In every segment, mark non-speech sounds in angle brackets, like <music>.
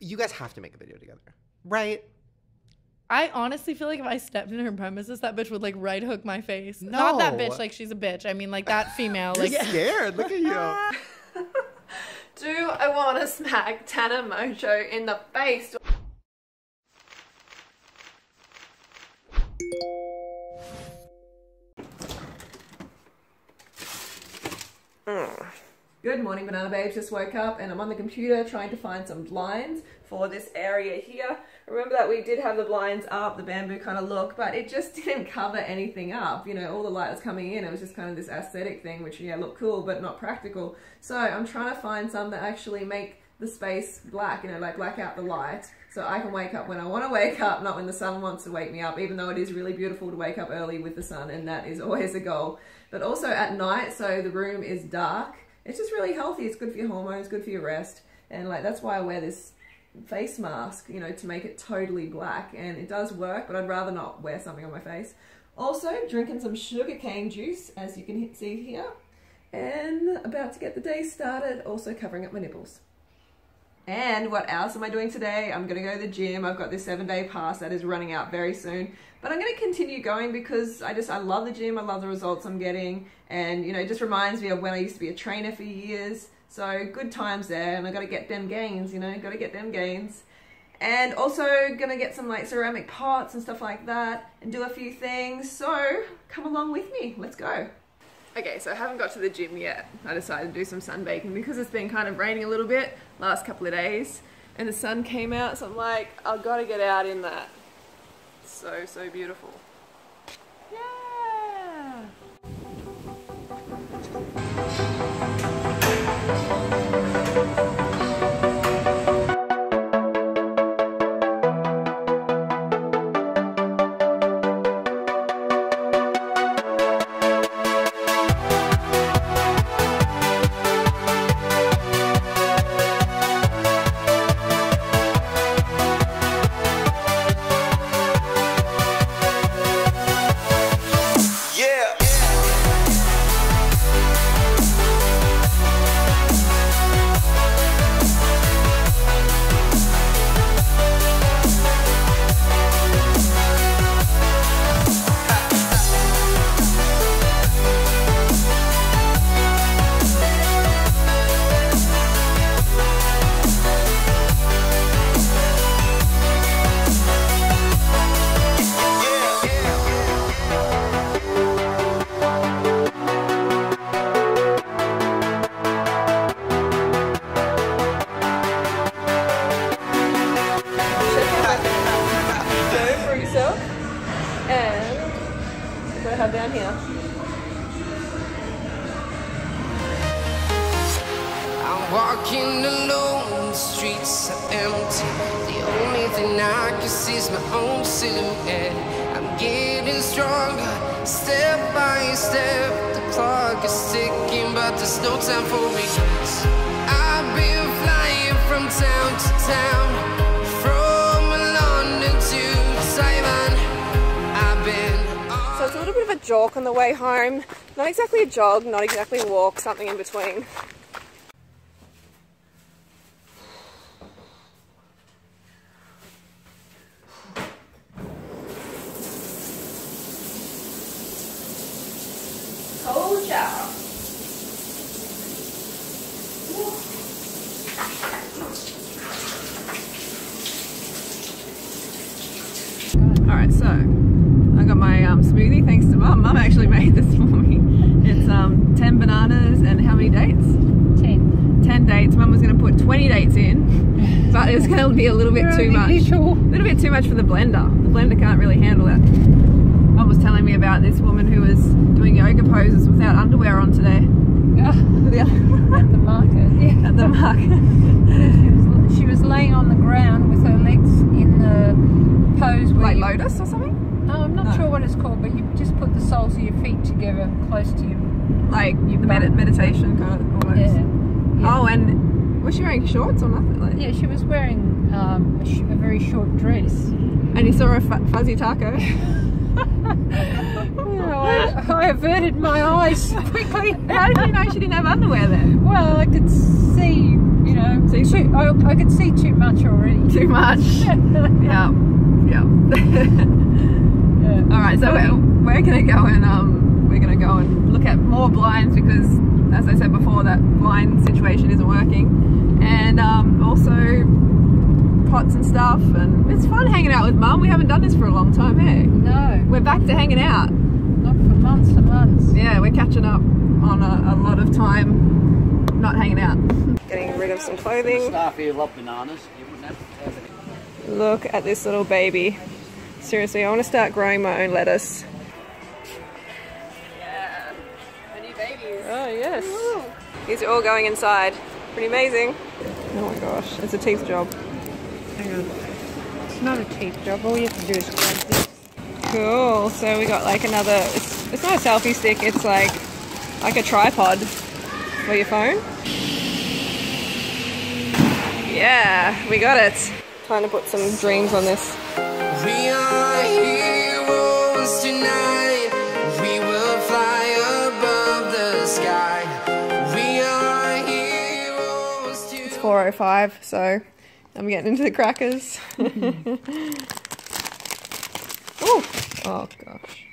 You guys have to make a video together, right? I honestly feel like if I stepped in her premises, that bitch would like right hook my face. Not that bitch, like she's a bitch. I mean, like that female. You're Like, <laughs> scared. Look at you. <laughs> Do I want to smack Tana Mongeau in the face? Mm. Good morning, Banana Babes. Just woke up and I'm on the computer trying to find some blinds for this area here. Remember that we did have the blinds up, the bamboo kind of look, but it just <laughs> didn't cover anything up. You know, all the light was coming in. It was just kind of this aesthetic thing, which, yeah, looked cool, but not practical. So I'm trying to find some that actually make the space black, you know, like black out the light. So I can wake up when I want to wake up, not when the sun wants to wake me up, even though it is really beautiful to wake up early with the sun, and that is always a goal. But also at night, so the room is dark. It's just really healthy. It's good for your hormones, good for your rest. And like that's why I wear this face mask, you know, to make it totally black. And it does work, but I'd rather not wear something on my face. Also, drinking some sugarcane juice, as you can see here. And about to get the day started, also covering up my nipples. And what else am I doing today? I'm gonna go to the gym. I've got this seven day pass that is running out very soon. But I'm gonna continue going because I just, I love the gym. I love the results I'm getting. And, you know, it just reminds me of when I used to be a trainer for years. So good times there. And I gotta get them gains, you know, gotta get them gains. And also gonna get some like ceramic pots and stuff like that and do a few things. So come along with me. Let's go. Okay, so I haven't got to the gym yet. I decided to do some sunbaking because it's been kind of raining a little bit last couple of days and the sun came out, so I'm like, I've got to get out in that. So, so beautiful. I have down here? I'm walking alone, the streets are empty. The only thing I can see is my own silhouette. I'm getting stronger, step by step. The clock is ticking, but there's no time for regrets. I've been flying from town to town, jog on the way home. Not exactly a jog, not exactly a walk, something in between. Cold. Alright, so got my um, smoothie thanks to mum. Mum actually <laughs> made this for me. It's um, 10 bananas and how many dates? 10. 10 dates. Mum was going to put 20 dates in, <laughs> but it's going to be a little bit too much. A little bit too much for the blender. The blender can't really handle that. Mum was telling me about this woman who was doing yoga poses without underwear on today. Yeah, <laughs> at the market. Yeah. At the market. She was, she was laying on the ground with her legs in the pose like you, lotus or something? No, I'm not No. sure what it's called, but you just put the soles of your feet together close to you. Like the med- meditation kind of almost. Yeah. yeah. Oh, and was she wearing shorts or nothing? Like, Yeah, she was wearing um, a, sh- a very short dress. And you saw a fuzzy taco. <laughs> <laughs> I, I averted my eyes <laughs> quickly. How did you know she didn't have underwear there? Well, I could see, you know, See- too, I, I could see too much already. Too much. yeah. Yeah. Yeah. All right, so we're, we're gonna go and um, we're gonna go and look at more blinds because, as I said before, that blind situation isn't working, and um, also pots and stuff. And it's fun hanging out with Mum. We haven't done this for a long time, hey? No, We're back to hanging out. not for months and months. Yeah, we're catching up on a, a lot of time not hanging out. <laughs> Getting rid of some clothing. Staff here love bananas. You wouldn't have to have any. Look at this little baby. Seriously, I want to start growing my own lettuce. Yeah, any babies. Oh, yes. These are all going inside. Pretty amazing. Oh my gosh, it's a teeth job. It's not a teeth job. All you have to do is grab this. Cool. So we got like another, it's, it's not a selfie stick, it's like like a tripod for your phone. Yeah, we got it. Trying to put some dreams on this. We are heroes tonight. We will fly above the sky. We are heroes tonight. It's 4.05, so I'm getting into the crackers. <laughs> Ooh. Oh gosh.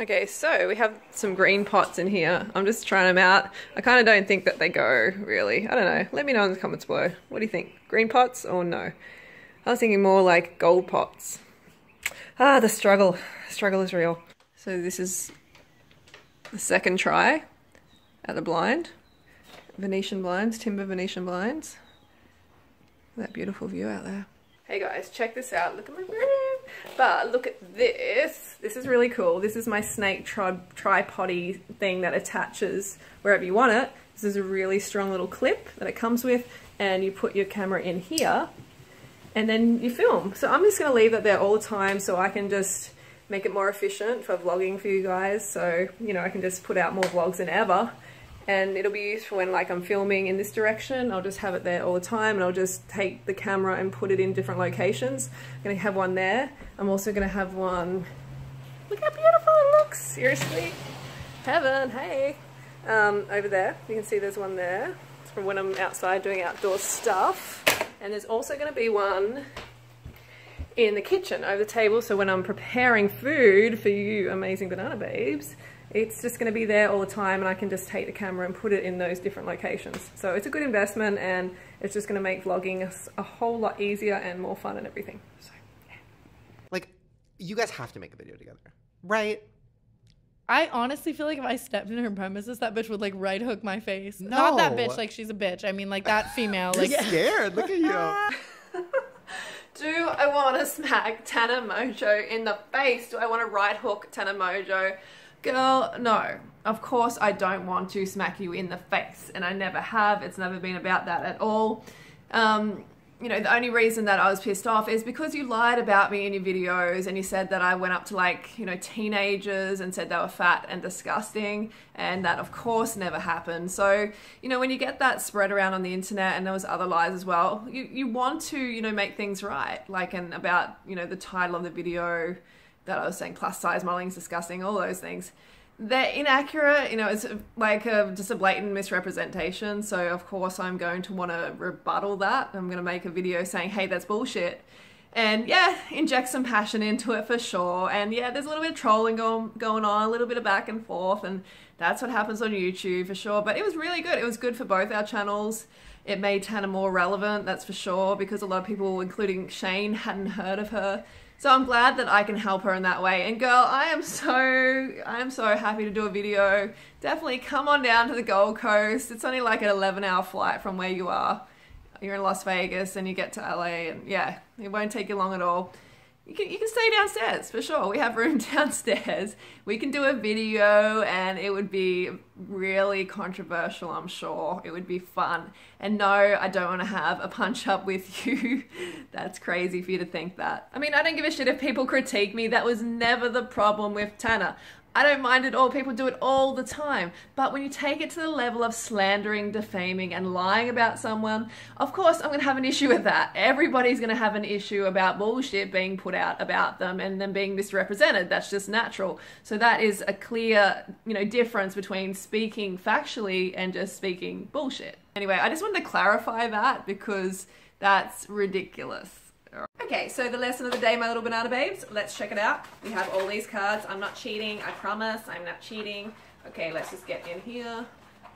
Okay, so we have some green pots in here. I'm just trying them out. I kind of don't think that they go, really. I don't know. Let me know in the comments below. What do you think? Green pots or no? I was thinking more like gold pots. Ah, the struggle. Struggle is real. So this is the second try at the blind. Venetian blinds, timber Venetian blinds. That beautiful view out there. Hey guys, check this out. Look at my room. But look at this. This is really cool. This is my snake tri thing that attaches wherever you want it. This is a really strong little clip that it comes with and you put your camera in here and then you film. So I'm just going to leave it there all the time so I can just make it more efficient for vlogging for you guys. So, you know, I can just put out more vlogs than ever and it'll be used for when like I'm filming in this direction. I'll just have it there all the time and I'll just take the camera and put it in different locations. I'm gonna have one there. I'm also gonna have one, look how beautiful it looks, seriously. Heaven, hey. Um, over there, you can see there's one there. It's from when I'm outside doing outdoor stuff. And there's also gonna be one in the kitchen over the table. So when I'm preparing food for you amazing banana babes, it's just going to be there all the time and I can just take the camera and put it in those different locations. So it's a good investment and it's just going to make vlogging a, whole lot easier and more fun and everything. So Like, you guys have to make a video together, right? I honestly feel like if I stepped in her premises, that bitch would like right hook my face. Not that bitch, like she's a bitch. I mean, like that female. You're Like, <laughs> scared. Look at you. <laughs> do I want to smack Tana Mongeau in the face? Do I want to right hook Tana Mongeau? Girl, no. Of course I don't want to smack you in the face, and I never have. It's never been about that at all. Um, you know, the only reason that I was pissed off is because you lied about me in your videos and you said that I went up to like, you know, teenagers and said they were fat and disgusting, and that of course never happened. So, you know, when you get that spread around on the internet and there was other lies as well, you, you want to, you know, make things right. Like, and about, you know, the title of the video that I was saying plus size modeling is disgusting, all those things. They're inaccurate, you know, it's like a, just a blatant misrepresentation. So, of course, I'm going to want to rebuttal that. I'm going to make a video saying, hey, that's bullshit. And yeah, inject some passion into it for sure. And yeah, there's a little bit of trolling going, going on, a little bit of back and forth. And that's what happens on YouTube for sure. But it was really good. It was good for both our channels. It made Tana more relevant, that's for sure, because a lot of people, including Shane, hadn't heard of her. So I'm glad that I can help her in that way. And girl, I am so I am so happy to do a video. Definitely come on down to the Gold Coast. It's only like an 11 hour flight from where you are. You're in Las Vegas and you get to LA and yeah, it won't take you long at all. You can, you can stay downstairs for sure. We have room <laughs> downstairs. We can do a video and it would be really controversial, I'm sure. It would be fun. And no, I don't want to have a punch up with <laughs> you. That's crazy for you to think that. I mean, I don't give a shit if people critique me. That was never the problem with Tana. I don't mind at all. People do it all the time. But when you take it to the level of slandering, defaming, and lying about someone, of course, I'm going to have an issue with that. Everybody's going to have an issue about bullshit being put out about them and them being misrepresented. That's just natural. So that is a clear, you know, difference between speaking factually and just speaking bullshit. Anyway, I just wanted to clarify that because that's ridiculous. Okay, so the lesson of the day, my little banana babes. Let's check it out. We have all these cards. I'm not cheating. I promise. I'm not cheating. Okay, let's just get in here.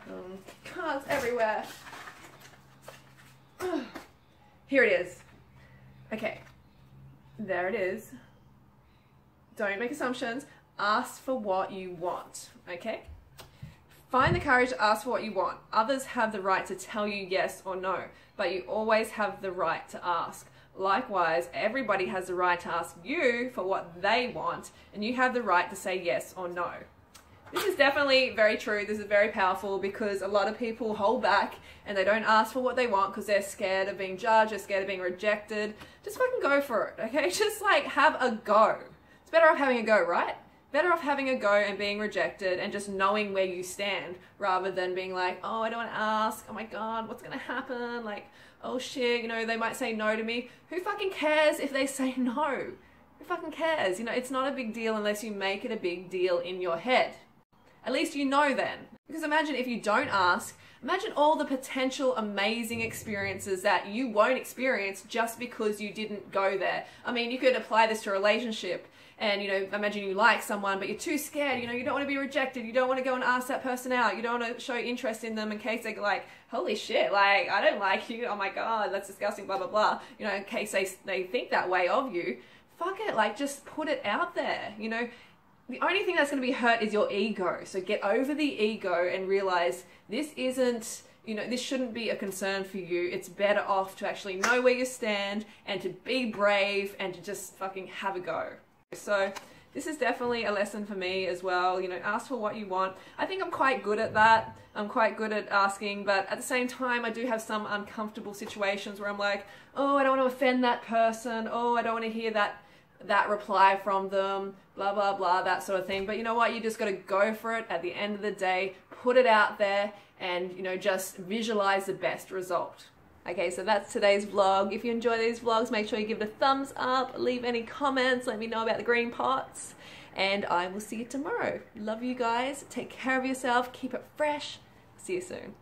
Um, cards everywhere. <sighs> Here it is. Okay, there it is. Don't make assumptions. Ask for what you want. Okay. Find the courage to ask for what you want. Others have the right to tell you yes or no, but you always have the right to ask. Likewise, everybody has the right to ask you for what they want, and you have the right to say yes or no. This is definitely very true. This is very powerful because a lot of people hold back and they don't ask for what they want because they're scared of being judged, they're scared of being rejected. Just fucking go for it, okay? <laughs> Just like have a go. It's better off having a go, right? Better off having a go and being rejected and just knowing where you stand rather than being like, oh, I don't want to ask. Oh my God, what's going to happen? Like, oh shit, you know, they might say no to me. Who fucking cares if they <laughs> say no? Who fucking cares? You know, it's not a big deal unless you make it a big deal in your head. At least you know then. Because imagine if you don't ask, imagine all the potential amazing experiences that you won't experience just because you didn't go there. I mean, you could apply this to a relationship and, you know, imagine you like someone, but you're too scared, you know, you don't want to be rejected, you don't want to go and ask that person out, you don't want to show interest in them in case they're like, holy shit, like, I don't like you, oh my god, that's disgusting, blah, blah, blah, you know, in case they, they think that way of you. Fuck it, like, just put it out there, you know, the only thing that's going to be hurt is your ego. So get over the ego and realize this isn't, you know, this shouldn't be a concern for you. It's better off to actually know where you stand and to be brave and to just fucking have a go. So this is definitely a lesson for me as well. You know, ask for what you want. I think I'm quite good at that. I'm quite good at asking, but at the same time, I do have some uncomfortable situations where I'm like, oh, I don't want to offend that person. Oh, I don't want to hear that that reply from them, blah, blah, blah, that sort of thing. But you know what? You just got to go for it at the end of the day, put it out there, and, you know, just visualize the best result. Okay, so that's today's vlog. If you enjoy these vlogs, make sure you give it a thumbs up, leave any comments, let me know about the green pots, and I will see you tomorrow. Love you guys. Take care of yourself. Keep it fresh. See you soon.